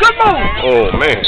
Good move. Oh man.